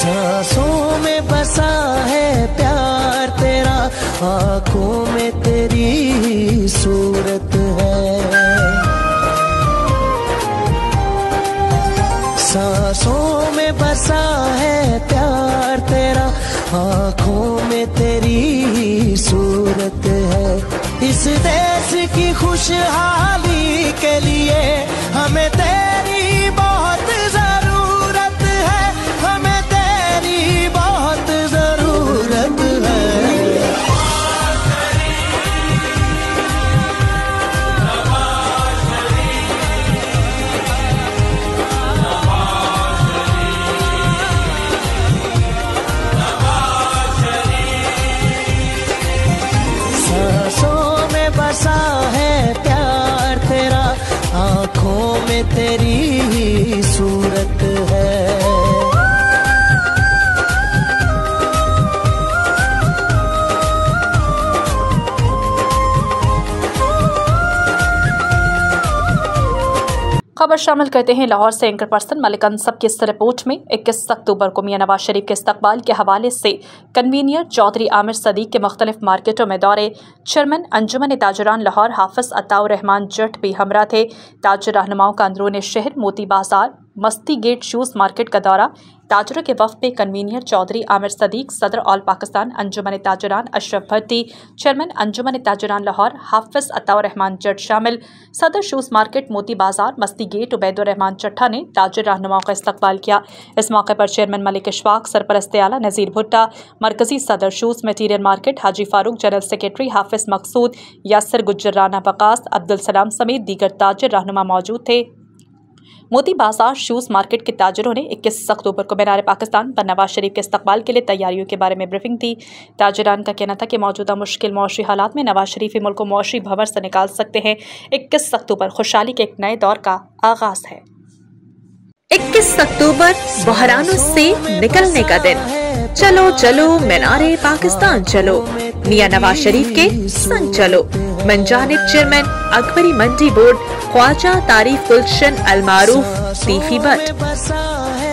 सांसों में बसा है प्यार तेरा, आँखों में तेरी सूरत है। सांसों में बसा है प्यार तेरा, आँखों में तेरी सूरत है। इस देश की खुशहाली के लिए हमें तेरी बसा है प्यार तेरा आँखों में तेरी खबर शामिल करते हैं लाहौर से एंकर पर्सन मलिक अनसब की इस रिपोर्ट में 21 अक्टूबर को मियाँ नवाज़ शरीफ के इस्तबाल के हवाले से कन्वीनियर चौधरी आमिर सदीक के मुख्तलिफ़ मार्केटों में दौरे। चेयरमैन अंजुमन ताजरान लाहौर हाफिज अताउर रहमान जट भी हमरा थे। ताजर रहनुमाओं का अंदरून शहर मोती बाज़ार मस्ती गेट शूज़ मार्केट का दौरा। ताजरों के वफ में कन्वीनियर चौधरी आमिर सदीक, सदर ऑल पाकिस्तान, अंजुमन ताजरान, अशरफ भट्टी, चेयरमैन अंजुमन ताजरान लाहौर, हाफिज अताउर रहमान जट शामिल। सदर शूज़ मार्केट, मोती बाज़ार, मस्ती गेट उबैदुर रहमान चट्ठा ने ताजर रहनुमाओं का इस्तकबाल किया। इस मौके पर चेयरमैन मलिक इशफाक, सरपरस्त आला नज़ीर भुट्टा, मरकजी सदर shoes material market, Haji Farooq, general secretary Hafiz Maqsood, Yasir Gujjar Rana Waqas, Abdul Salam समेत दीगर ताजर रहनुमा मौजूद थे। मोती बाज़ार शूज़ मार्केट के ताजरों ने 21 अक्टूबर को मीनार पाकिस्तान पर नवाज़ शरीफ के इस्तकबाल के लिए तैयारियों के बारे में ब्रीफिंग दी। ताजरान का कहना था कि मौजूदा मुश्किल मौशी हालात में नवाज़ शरीफ ही मुल्क को मौशी भंवर से निकाल सकते हैं। इक्कीस अक्टूबर खुशहाली के एक नए दौर का आगाज़ है। 21 अक्टूबर बहरानों से निकलने का दिन। चलो चलो, मीनारे पाकिस्तान, चलो। मियाँ नवाज़ शरीफ के संग चलो मंजानिब चेयरमैन अकबरी मंडी बोर्ड ख्वाजा तारीफ़ गुलशन अलमारूफ तीफी भट्ट।